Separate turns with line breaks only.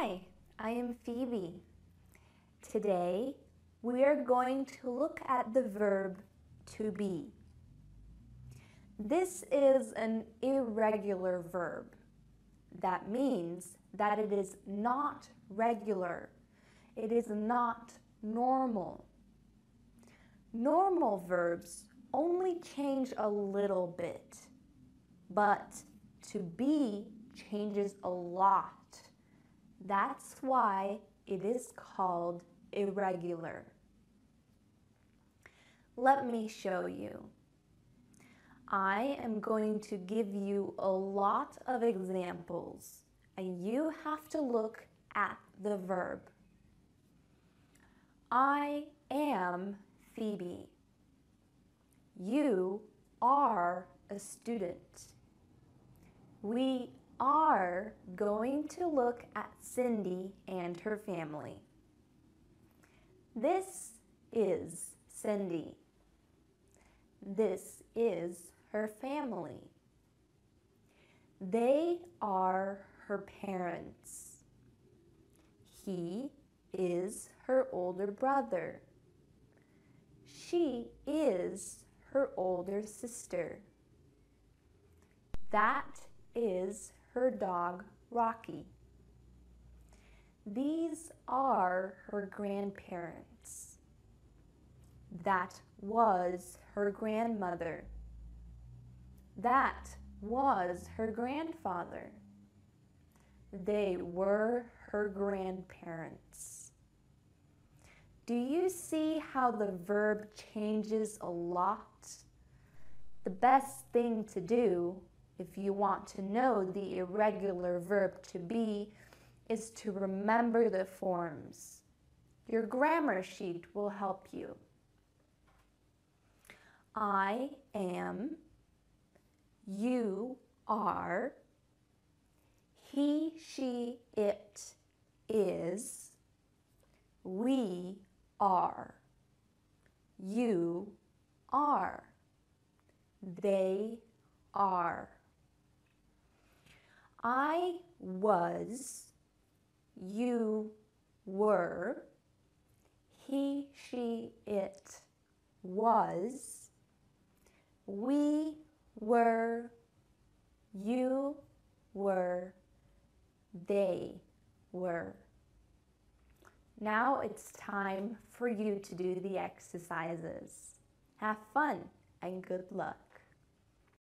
Hi, I am Phoebe. Today we are going to look at the verb to be. This is an irregular verb. That means that it is not regular. It is not normal. Normal verbs only change a little bit, but to be changes a lot. That's why it is called irregular. Let me show you. I am going to give you a lot of examples and you have to look at the verb. I am Phoebe. You are a student. We are going to look at Cindy and her family. This is Cindy. This is her family. They are her parents. He is her older brother. She is her older sister. That is her dog, Rocky. These are her grandparents. That was her grandmother. That was her grandfather. They were her grandparents. Do you see how the verb changes a lot? The best thing to do if you want to know the irregular verb to be is to remember the forms. Your grammar sheet will help you. I am, you are, he, she, it is, we are, you are, they are. I was, you were, he, she, it was, we were, you were, they were. Now it's time for you to do the exercises. Have fun and good luck.